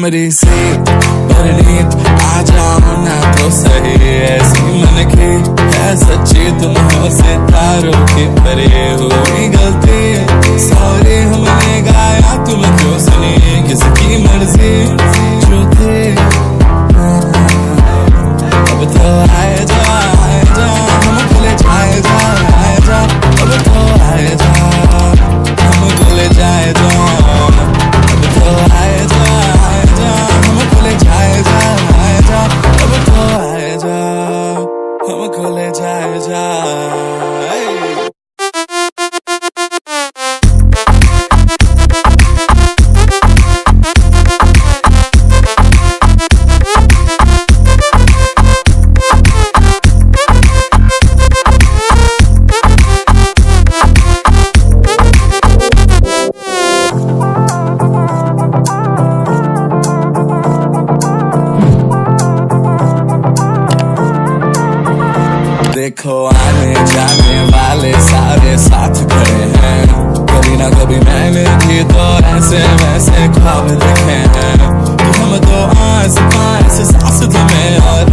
Memory से परनीत आ जाओ ना तो सही ऐसी मन की, है सच्ची तुम हो सितारों के परे हुई देखो आने जाने वाले सारे साथ खड़े हैं। कभी ना कभी मैंने भी तो ऐसे वैसे ख्वाब देखे हैं। तो हम तो आस पास सास तुम्हें और